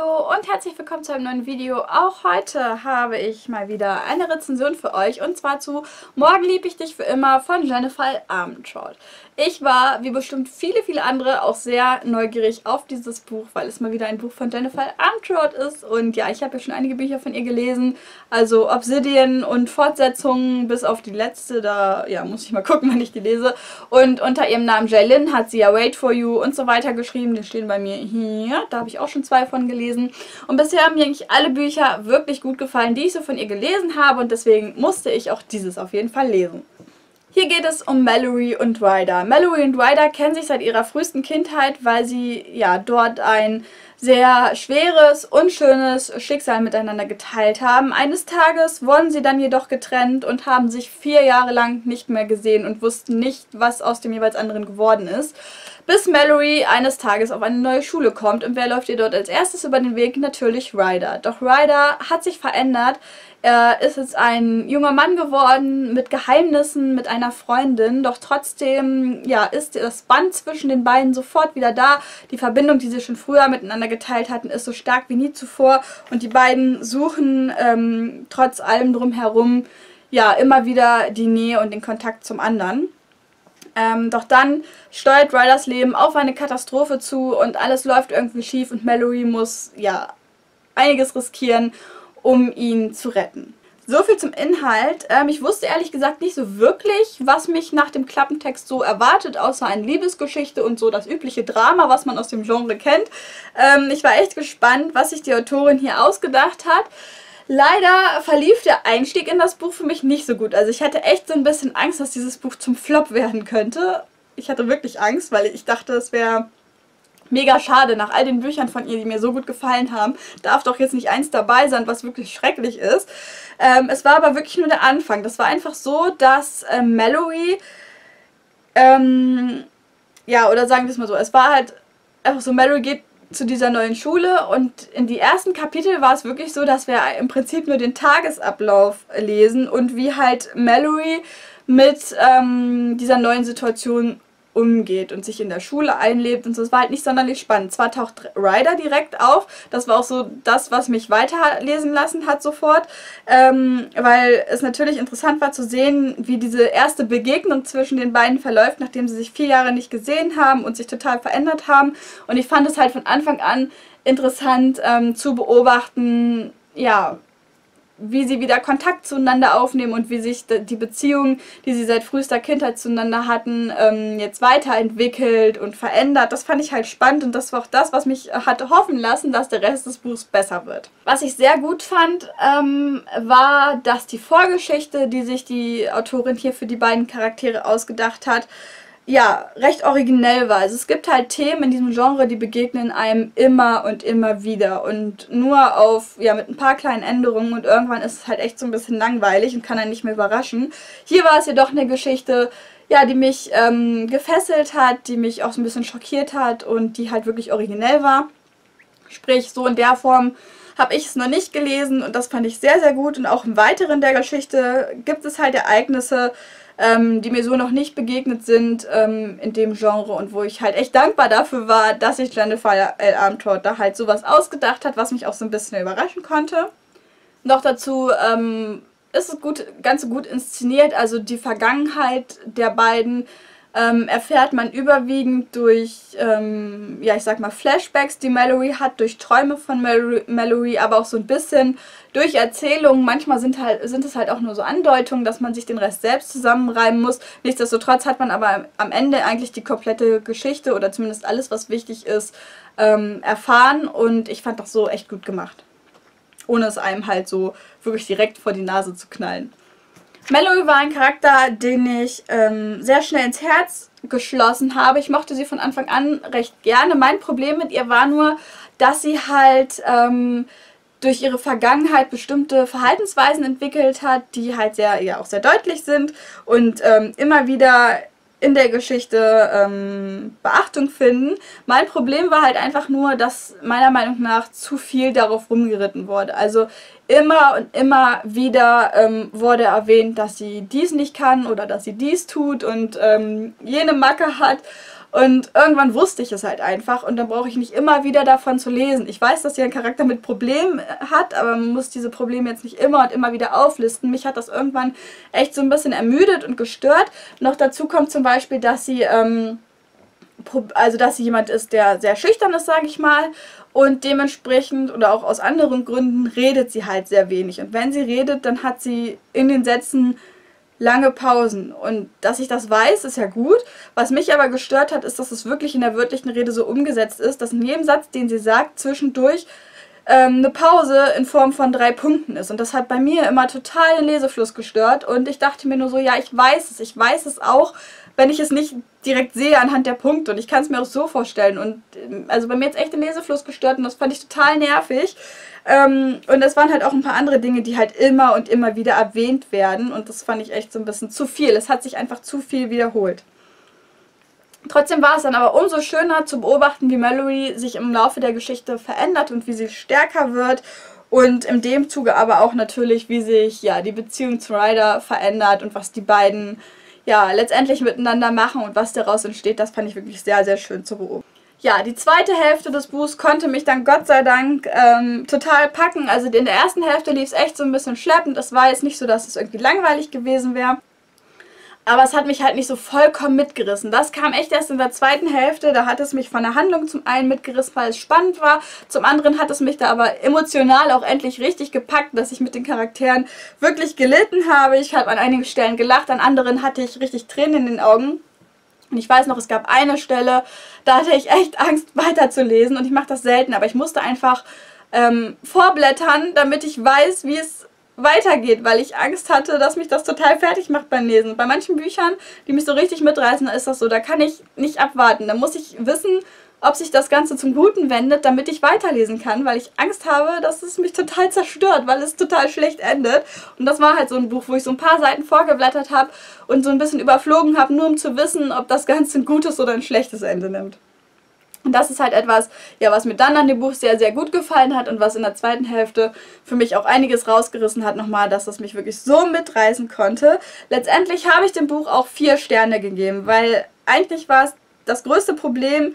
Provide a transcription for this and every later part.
Hallo und herzlich willkommen zu einem neuen Video. Auch heute habe ich mal wieder eine Rezension für euch und zwar zu Morgen lieb ich dich für immer von Jennifer Armentrout. Ich war, wie bestimmt viele, viele andere, auch sehr neugierig auf dieses Buch, weil es mal wieder ein Buch von Jennifer Armentrout ist und ja, ich habe ja schon einige Bücher von ihr gelesen, also Obsidian und Fortsetzungen bis auf die letzte, da ja, muss ich mal gucken, wann ich die lese und unter ihrem Namen Jaylin hat sie ja Wait For You und so weiter geschrieben, die stehen bei mir hier, da habe ich auch schon zwei von gelesen. Und bisher haben mir eigentlich alle Bücher wirklich gut gefallen, die ich so von ihr gelesen habe. Und deswegen musste ich auch dieses auf jeden Fall lesen. Hier geht es um Mallory und Ryder. Mallory und Ryder kennen sich seit ihrer frühesten Kindheit, weil sie ja dort ein sehr schweres, unschönes Schicksal miteinander geteilt haben. Eines Tages wurden sie dann jedoch getrennt und haben sich vier Jahre lang nicht mehr gesehen und wussten nicht, was aus dem jeweils anderen geworden ist. Bis Mallory eines Tages auf eine neue Schule kommt und wer läuft ihr dort als erstes über den Weg? Natürlich Ryder. Doch Ryder hat sich verändert. Er ist jetzt ein junger Mann geworden mit Geheimnissen, mit einer Freundin. Doch trotzdem ja, ist das Band zwischen den beiden sofort wieder da. Die Verbindung, die sie schon früher miteinander geteilt hatten, ist so stark wie nie zuvor. Und die beiden suchen ähm, trotz allem drumherum ja immer wieder die Nähe und den Kontakt zum anderen. Ähm, doch dann steuert Ryders Leben auf eine Katastrophe zu und alles läuft irgendwie schief und Mallory muss ja einiges riskieren, um ihn zu retten. So viel zum Inhalt. Ähm, ich wusste ehrlich gesagt nicht so wirklich, was mich nach dem Klappentext so erwartet, außer eine Liebesgeschichte und so das übliche Drama, was man aus dem Genre kennt. Ähm, ich war echt gespannt, was sich die Autorin hier ausgedacht hat. Leider verlief der Einstieg in das Buch für mich nicht so gut. Also ich hatte echt so ein bisschen Angst, dass dieses Buch zum Flop werden könnte. Ich hatte wirklich Angst, weil ich dachte, es wäre mega schade. Nach all den Büchern von ihr, die mir so gut gefallen haben, darf doch jetzt nicht eins dabei sein, was wirklich schrecklich ist. Ähm, es war aber wirklich nur der Anfang. Das war einfach so, dass äh, Mallory, ähm, ja, oder sagen wir es mal so, es war halt einfach so, Mallory geht zu dieser neuen Schule und in die ersten Kapitel war es wirklich so, dass wir im Prinzip nur den Tagesablauf lesen und wie halt Mallory mit ähm, dieser neuen Situation umgeht und sich in der Schule einlebt und so. Es war halt nicht sonderlich spannend. Zwar taucht Ryder direkt auf, das war auch so das, was mich weiterlesen lassen hat sofort, ähm, weil es natürlich interessant war zu sehen, wie diese erste Begegnung zwischen den beiden verläuft, nachdem sie sich vier Jahre nicht gesehen haben und sich total verändert haben. Und ich fand es halt von Anfang an interessant ähm, zu beobachten, ja, wie sie wieder Kontakt zueinander aufnehmen und wie sich die Beziehung, die sie seit frühester Kindheit zueinander hatten, ähm, jetzt weiterentwickelt und verändert. Das fand ich halt spannend und das war auch das, was mich hatte hoffen lassen, dass der Rest des Buchs besser wird. Was ich sehr gut fand, ähm, war, dass die Vorgeschichte, die sich die Autorin hier für die beiden Charaktere ausgedacht hat, ja, recht originell war. Also es gibt halt Themen in diesem Genre, die begegnen einem immer und immer wieder und nur auf, ja, mit ein paar kleinen Änderungen und irgendwann ist es halt echt so ein bisschen langweilig und kann einen nicht mehr überraschen. Hier war es jedoch eine Geschichte, ja, die mich ähm, gefesselt hat, die mich auch so ein bisschen schockiert hat und die halt wirklich originell war. Sprich, so in der Form habe ich es noch nicht gelesen und das fand ich sehr, sehr gut und auch im Weiteren der Geschichte gibt es halt Ereignisse, ähm, die mir so noch nicht begegnet sind ähm, in dem Genre und wo ich halt echt dankbar dafür war, dass sich L. Armtrott da halt sowas ausgedacht hat, was mich auch so ein bisschen überraschen konnte. Noch dazu ähm, ist es gut, ganz gut inszeniert, also die Vergangenheit der beiden ähm, erfährt man überwiegend durch, ähm, ja, ich sag mal, Flashbacks, die Mallory hat, durch Träume von Mallory, Mallory, aber auch so ein bisschen durch Erzählungen. Manchmal sind, halt, sind es halt auch nur so Andeutungen, dass man sich den Rest selbst zusammenreiben muss. Nichtsdestotrotz hat man aber am Ende eigentlich die komplette Geschichte oder zumindest alles, was wichtig ist, ähm, erfahren und ich fand das so echt gut gemacht. Ohne es einem halt so wirklich direkt vor die Nase zu knallen. Mallory war ein Charakter, den ich ähm, sehr schnell ins Herz geschlossen habe. Ich mochte sie von Anfang an recht gerne. Mein Problem mit ihr war nur, dass sie halt ähm, durch ihre Vergangenheit bestimmte Verhaltensweisen entwickelt hat, die halt sehr, ja auch sehr deutlich sind und ähm, immer wieder in der Geschichte ähm, Beachtung finden. Mein Problem war halt einfach nur, dass meiner Meinung nach zu viel darauf rumgeritten wurde. Also immer und immer wieder ähm, wurde erwähnt, dass sie dies nicht kann oder dass sie dies tut und ähm, jene Macke hat. Und irgendwann wusste ich es halt einfach und dann brauche ich nicht immer wieder davon zu lesen. Ich weiß, dass sie ein Charakter mit Problemen hat, aber man muss diese Probleme jetzt nicht immer und immer wieder auflisten. Mich hat das irgendwann echt so ein bisschen ermüdet und gestört. Noch dazu kommt zum Beispiel, dass sie, ähm, also dass sie jemand ist, der sehr schüchtern ist, sage ich mal. Und dementsprechend oder auch aus anderen Gründen redet sie halt sehr wenig. Und wenn sie redet, dann hat sie in den Sätzen lange Pausen. Und dass ich das weiß, ist ja gut. Was mich aber gestört hat, ist, dass es wirklich in der wörtlichen Rede so umgesetzt ist, dass in jedem Satz, den sie sagt, zwischendurch ähm, eine Pause in Form von drei Punkten ist. Und das hat bei mir immer total den Lesefluss gestört. Und ich dachte mir nur so, ja, ich weiß es. Ich weiß es auch, wenn ich es nicht direkt sehe anhand der Punkte. Und ich kann es mir auch so vorstellen. Und ähm, also bei mir jetzt echt den Lesefluss gestört und das fand ich total nervig. Ähm, und es waren halt auch ein paar andere Dinge, die halt immer und immer wieder erwähnt werden. Und das fand ich echt so ein bisschen zu viel. Es hat sich einfach zu viel wiederholt. Trotzdem war es dann aber umso schöner zu beobachten, wie Mallory sich im Laufe der Geschichte verändert und wie sie stärker wird. Und in dem Zuge aber auch natürlich, wie sich ja die Beziehung zu Ryder verändert und was die beiden ja letztendlich miteinander machen und was daraus entsteht, das fand ich wirklich sehr, sehr schön zu beobachten ja, die zweite Hälfte des Buchs konnte mich dann Gott sei Dank ähm, total packen. Also in der ersten Hälfte lief es echt so ein bisschen schleppend. Es war jetzt nicht so, dass es irgendwie langweilig gewesen wäre. Aber es hat mich halt nicht so vollkommen mitgerissen. Das kam echt erst in der zweiten Hälfte. Da hat es mich von der Handlung zum einen mitgerissen, weil es spannend war. Zum anderen hat es mich da aber emotional auch endlich richtig gepackt, dass ich mit den Charakteren wirklich gelitten habe. Ich habe an einigen Stellen gelacht, an anderen hatte ich richtig Tränen in den Augen. Und ich weiß noch, es gab eine Stelle, da hatte ich echt Angst weiterzulesen und ich mache das selten, aber ich musste einfach ähm, vorblättern, damit ich weiß, wie es weitergeht, weil ich Angst hatte, dass mich das total fertig macht beim Lesen. Bei manchen Büchern, die mich so richtig mitreißen, ist das so, da kann ich nicht abwarten. Da muss ich wissen, ob sich das Ganze zum Guten wendet, damit ich weiterlesen kann, weil ich Angst habe, dass es mich total zerstört, weil es total schlecht endet. Und das war halt so ein Buch, wo ich so ein paar Seiten vorgeblättert habe und so ein bisschen überflogen habe, nur um zu wissen, ob das Ganze ein gutes oder ein schlechtes Ende nimmt. Und das ist halt etwas, ja, was mir dann an dem Buch sehr, sehr gut gefallen hat und was in der zweiten Hälfte für mich auch einiges rausgerissen hat nochmal, dass das mich wirklich so mitreißen konnte. Letztendlich habe ich dem Buch auch vier Sterne gegeben, weil eigentlich war es das größte Problem,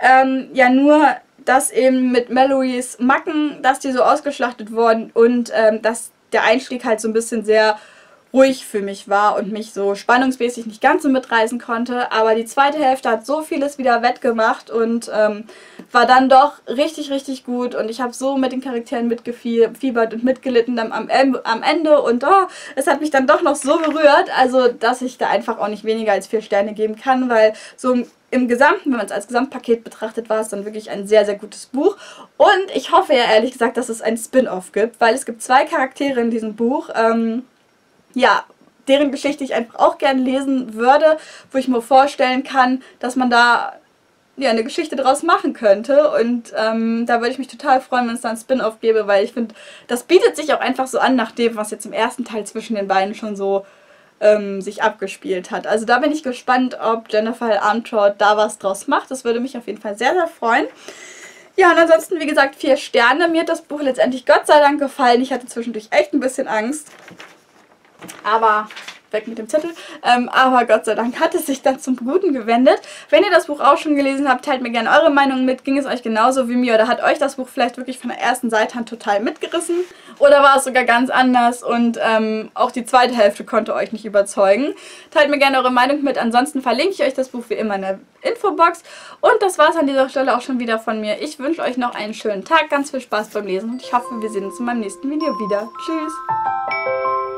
ähm, ja nur, dass eben mit Mellorys Macken, dass die so ausgeschlachtet wurden und ähm, dass der Einstieg halt so ein bisschen sehr ruhig für mich war und mich so spannungsmäßig nicht ganz so mitreißen konnte. Aber die zweite Hälfte hat so vieles wieder wettgemacht und ähm, war dann doch richtig, richtig gut. Und ich habe so mit den Charakteren mitgefiebert und mitgelitten am, am Ende. Und oh, es hat mich dann doch noch so berührt, also dass ich da einfach auch nicht weniger als vier Sterne geben kann, weil so im Gesamten, wenn man es als Gesamtpaket betrachtet, war es dann wirklich ein sehr, sehr gutes Buch. Und ich hoffe ja ehrlich gesagt, dass es ein Spin-off gibt, weil es gibt zwei Charaktere in diesem Buch, ähm, ja, deren Geschichte ich einfach auch gerne lesen würde, wo ich mir vorstellen kann, dass man da ja, eine Geschichte draus machen könnte. Und ähm, da würde ich mich total freuen, wenn es da ein Spin-off gäbe, weil ich finde, das bietet sich auch einfach so an, nach dem, was jetzt im ersten Teil zwischen den beiden schon so ähm, sich abgespielt hat. Also da bin ich gespannt, ob Jennifer Armtrott da was draus macht. Das würde mich auf jeden Fall sehr, sehr freuen. Ja, und ansonsten, wie gesagt, vier Sterne. Mir hat das Buch letztendlich Gott sei Dank gefallen. Ich hatte zwischendurch echt ein bisschen Angst. Aber weg mit dem Zettel. Ähm, aber Gott sei Dank hat es sich dann zum Guten gewendet. Wenn ihr das Buch auch schon gelesen habt, teilt mir gerne eure Meinung mit. Ging es euch genauso wie mir oder hat euch das Buch vielleicht wirklich von der ersten Seite an total mitgerissen? Oder war es sogar ganz anders und ähm, auch die zweite Hälfte konnte euch nicht überzeugen? Teilt mir gerne eure Meinung mit. Ansonsten verlinke ich euch das Buch wie immer in der Infobox. Und das war es an dieser Stelle auch schon wieder von mir. Ich wünsche euch noch einen schönen Tag, ganz viel Spaß beim Lesen und ich hoffe, wir sehen uns in meinem nächsten Video wieder. Tschüss!